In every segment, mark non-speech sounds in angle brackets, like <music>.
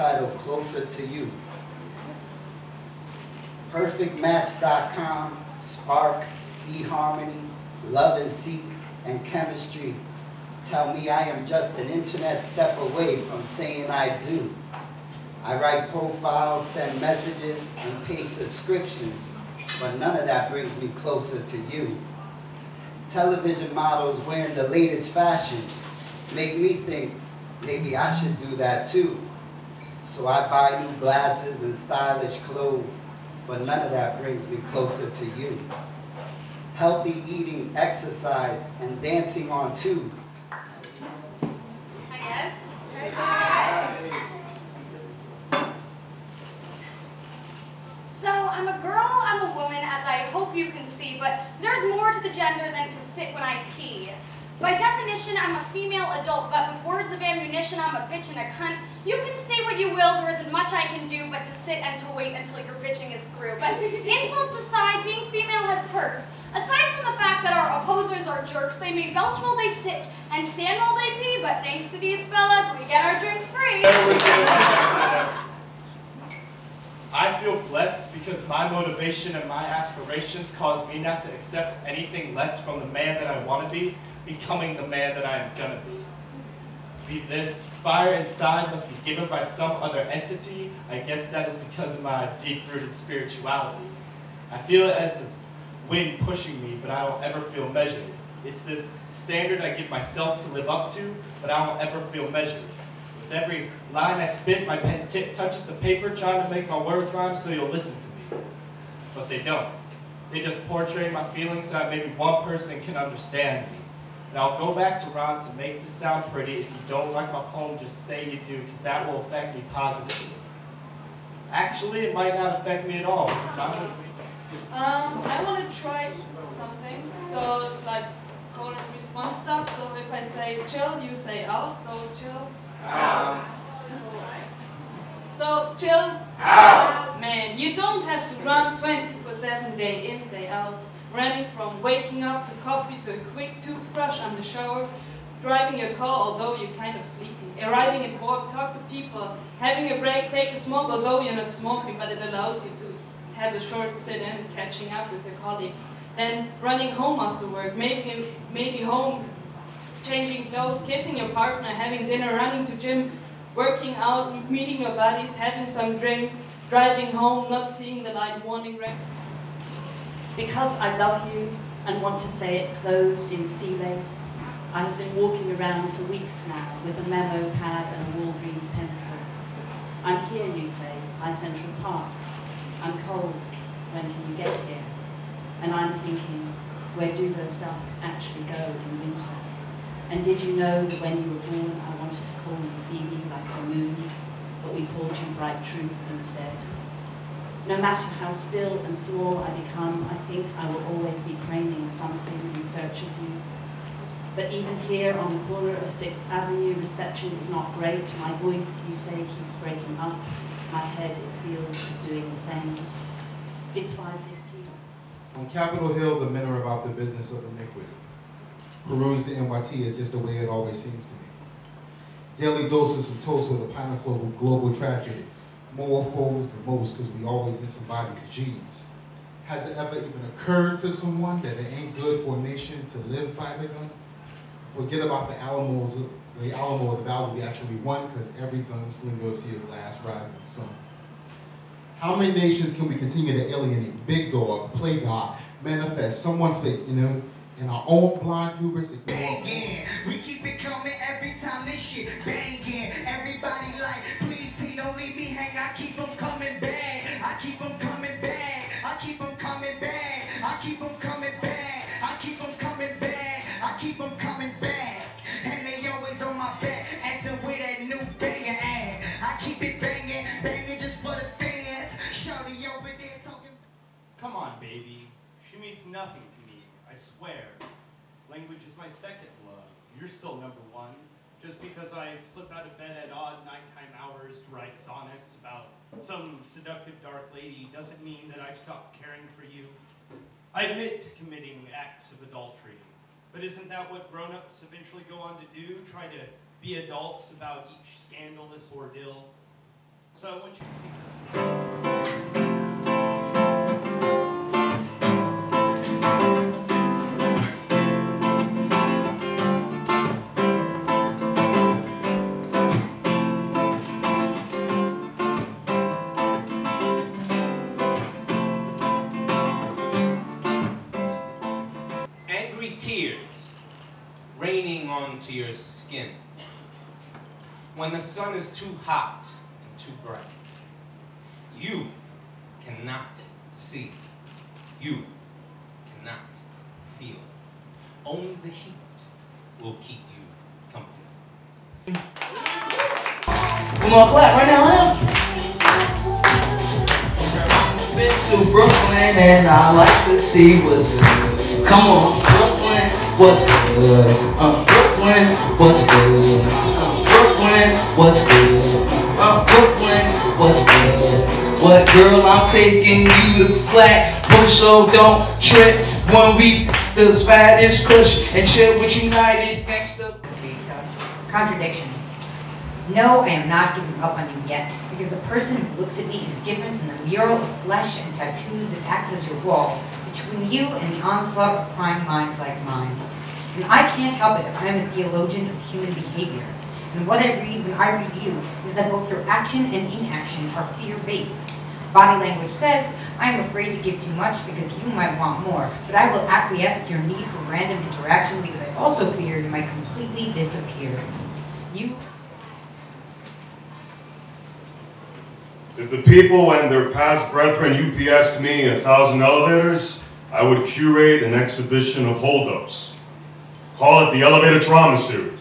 title, Closer to You. PerfectMatch.com, Spark, eHarmony, Love and Seek, and Chemistry tell me I am just an internet step away from saying I do. I write profiles, send messages, and pay subscriptions, but none of that brings me closer to you. Television models wearing the latest fashion make me think maybe I should do that too. So I buy new glasses and stylish clothes, but none of that brings me closer to you. Healthy eating, exercise, and dancing on tube. Hi, Ed. So, I'm a girl, I'm a woman, as I hope you can see, but there's more to the gender than to sit when I pee. By definition, I'm a female adult, but with words of ammunition, I'm a bitch and a cunt. You can say what you will, there isn't much I can do but to sit and to wait until your bitching is through. But insults aside, being female has perks. Aside from the fact that our opposers are jerks, they may belch while they sit and stand while they pee, but thanks to these fellas, we get our drinks free. I feel blessed because my motivation and my aspirations cause me not to accept anything less from the man that I want to be, becoming the man that I am gonna be. Be this fire inside must be given by some other entity. I guess that is because of my deep-rooted spirituality. I feel it as this wind pushing me, but I don't ever feel measured. It's this standard I give myself to live up to, but I don't ever feel measured. With every line I spit, my pen tip touches the paper, trying to make my words rhyme so you'll listen to me. But they don't. They just portray my feelings so that maybe one person can understand me. And I'll go back to Ron to make this sound pretty. If you don't like my poem, just say you do, because that will affect me positively. Actually, it might not affect me at all. Um, I want to try something. So, like, call and response stuff. So, if I say chill, you say out. So, chill. Out. So, chill. Out. Man, you don't have to run 24 7 day in, day out. Running from waking up to coffee to a quick toothbrush and the shower. Driving your car although you're kind of sleepy. Arriving at work, talk to people. Having a break, take a smoke although you're not smoking, but it allows you to have a short sit-in, catching up with your colleagues. Then running home after work, maybe, maybe home, changing clothes, kissing your partner, having dinner, running to gym, working out, meeting your buddies, having some drinks, driving home, not seeing the light, warning red. Because I love you and want to say it clothed in sea lace, I have been walking around for weeks now with a memo pad and a Walgreens pencil. I'm here, you say, by Central Park. I'm cold. When can you get here? And I'm thinking, where do those ducks actually go in winter? And did you know that when you were born, I wanted to call you Phoebe like the moon, but we called you Bright Truth instead? No matter how still and small I become, I think I will always be craning something in search of you. But even here on the corner of 6th Avenue, reception is not great. My voice, you say, keeps breaking up. My head, it feels, is doing the same. It's 5.15. On Capitol Hill, the men are about the business of iniquity. Peruse the NYT is just the way it always seems to me. Daily doses of toast with a pint of global tragedy. More foes than most because we always need somebody's G's. Has it ever even occurred to someone that it ain't good for a nation to live by the gun? Forget about the Alamos, the Alamo, the battles we actually won because every gunslinger will see his last rising sun. How many nations can we continue to alienate? Big dog, play God, manifest, someone fit, you know, in our own blind hubris. Banging, we keep it coming every time this shit banging. Them coming back. I keep them coming back. I keep them coming back. I keep them coming back. And they always on my back, asking where that new banger at. I keep it banging, banging just for the fans. Shorty over there talking. Come on, baby. She means nothing to me, I swear. Language is my second love. You're still number one. Just because I slip out of bed at odd nighttime hours to write sonnets about some seductive dark lady doesn't mean that I've stopped caring for you. I admit to committing acts of adultery. But isn't that what grown-ups eventually go on to do? Try to be adults about each scandalous ordeal? So I want you to think When the sun is too hot and too bright, you cannot see. You cannot feel. Only the heat will keep you company. Come on, clap right now, right now. Been to Brooklyn and I like to see what's good. Come on, Brooklyn, what's good? Uh, Brooklyn, what's good? Uh, Brooklyn, what's good? Uh, Brooklyn, what's good? What girl, I'm taking you to flat, push so don't trip. When we the Spanish Kush and chill with United next to. contradiction. No, I am not giving up on you yet, because the person who looks at me is different than the mural of flesh and tattoos that acts as your wall between you and the onslaught of prying minds like mine. And I can't help it if I am a theologian of human behavior. And what I read when I read you is that both your action and inaction are fear-based. Body language says, I am afraid to give too much because you might want more, but I will acquiesce to your need for random interaction because I also fear you might completely disappear. You If the people and their past brethren UPS'd me a thousand elevators, I would curate an exhibition of holdups. Call it the Elevator Trauma Series.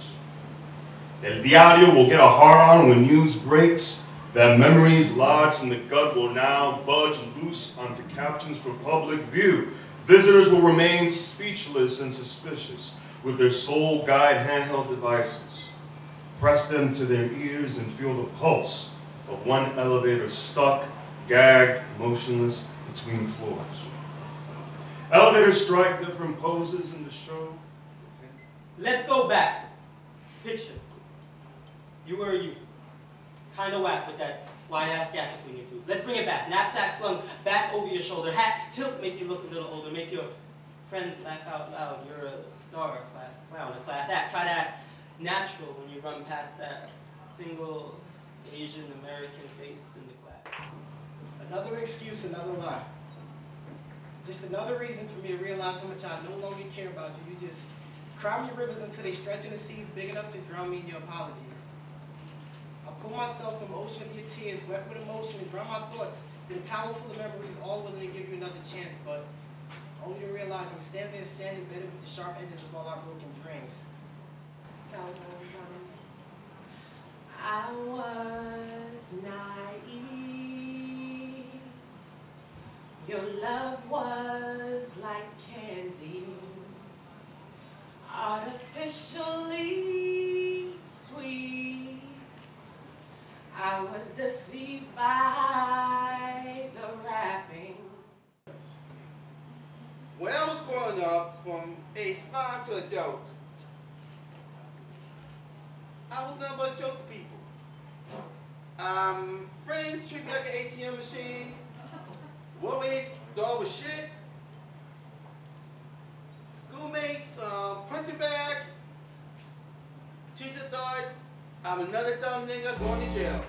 El Diario will get a hard on when news breaks that memories lodged in the gut will now budge loose onto captions for public view. Visitors will remain speechless and suspicious with their sole guide handheld devices. Press them to their ears and feel the pulse of one elevator stuck, gagged, motionless between floors. Elevators strike different poses in the show. Let's go back. Picture. You were a youth. Kinda whack with that wide ass gap between your teeth. Let's bring it back. Knapsack flung back over your shoulder. Hat tilt, make you look a little older. Make your friends laugh out loud. You're a star, class clown, a class act. Try to act natural when you run past that single Asian American face in the class. Another excuse, another lie. Just another reason for me to realize how much I no longer care about you. You just cry me rivers until they stretch in the seas big enough to drown me in your apologies. Pull myself from ocean of your tears, wet with emotion, drown my thoughts in a towel full of memories, all willing to give you another chance, but only to realize I'm standing in sand embedded with the sharp edges of all our broken dreams. Um, I was naive. Your love was like candy, artificially deceived by the wrapping. When I was growing up, from age five to adult, I was never a joke to people. Um, friends treat me like an ATM machine. Week, dog was shit. Schoolmates, um, punching bag. Teacher thought I'm another dumb nigga going to jail.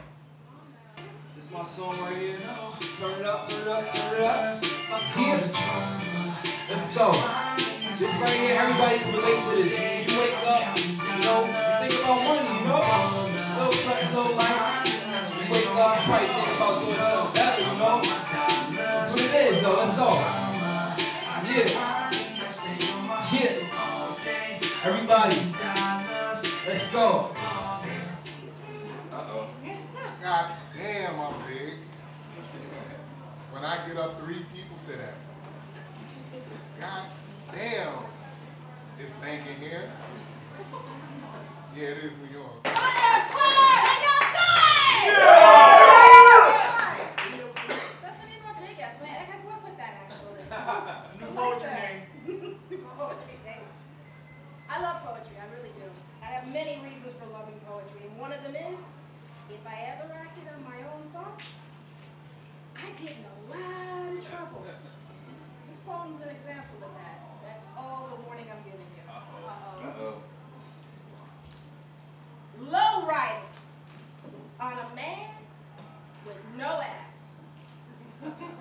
My song right here. Just turn it up, turn it up, turn it up. Yeah. Let's go. This right here, everybody can relate to this. You wake up, you know, think about money, you know? Little something, little light. You wake up, you probably think about doing something better, you know? That's what it is, though. Let's go. Yeah. Yeah. Everybody. Let's go. God damn, I'm big. When I get up, three people say that. God damn. It's stinking here. Yeah, it is New York. Stephanie Rodriguez, man, I grew up with that actually. New poetry name. Poetry name. I love poetry, I really do. I have many reasons for loving poetry, and one of them is if I ever acted on my own thoughts, I get in a lot of trouble. This poem's an example of that. That's all the warning I'm giving you. Uh-oh. Uh-oh. Low riders on a man with no ass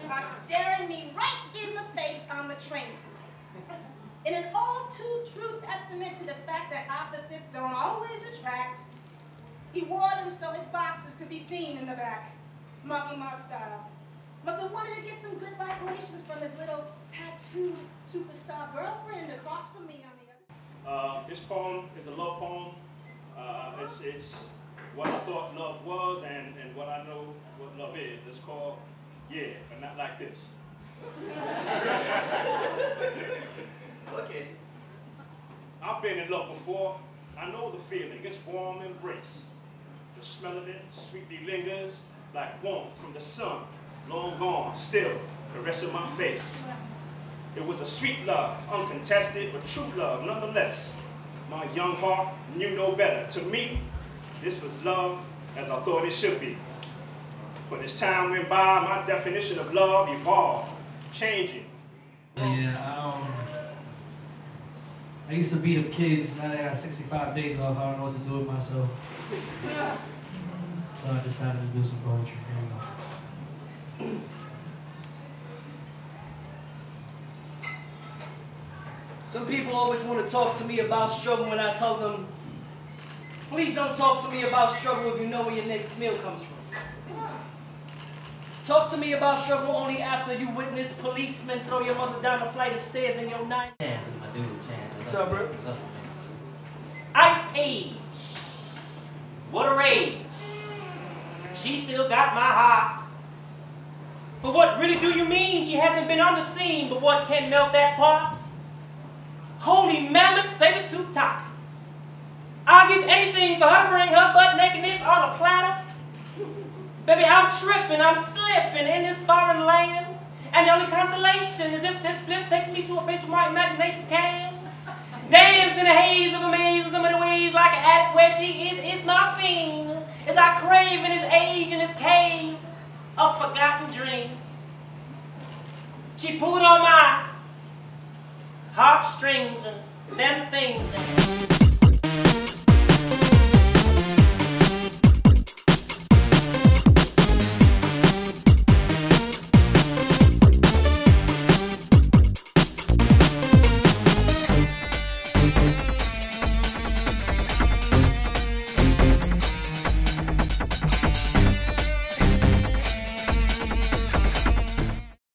are staring me right in the face on the train tonight. in an all too true testament to the fact that opposites don't always attract. He wore them so his boxers could be seen in the back, Marky Mark style. Must have wanted to get some good vibrations from his little tattooed superstar girlfriend across from me on the other. Uh, this poem is a love poem. Uh, it's, it's what I thought love was and, and what I know what love is. It's called Yeah, but not like this. <laughs> Look it. I've been in love before. I know the feeling. It's warm embrace. The smell of it sweetly lingers like warmth from the sun, long gone, still caressing my face. It was a sweet love, uncontested, but true love nonetheless. My young heart knew no better. To me, this was love as I thought it should be. But as time went by, my definition of love evolved, changing. Yeah, I used to beat up kids. Now that I got 65 days off, I don't know what to do with myself. So I decided to do some poetry. Here we go. Some people always want to talk to me about struggle when I tell them, please don't talk to me about struggle if you know where your next meal comes from. Talk to me about struggle only after you witness policemen throw your mother down a flight of stairs in your nine. What's up, bro? Ice Age. What a rage. She still got my heart. For what really do you mean she hasn't been on the scene, but what can melt that part? Holy mammoth, save it to top. I'll give anything for her to bring her butt nakedness on a platter. Baby, I'm tripping, I'm slipping in this foreign land. And the only consolation is if this flip takes me to a place where my imagination can. Dance in the haze of a maze in some of the ways like an addict where she is, is my fiend. As I crave in his age in his cave of forgotten dreams. She pulled on my heartstrings and them things.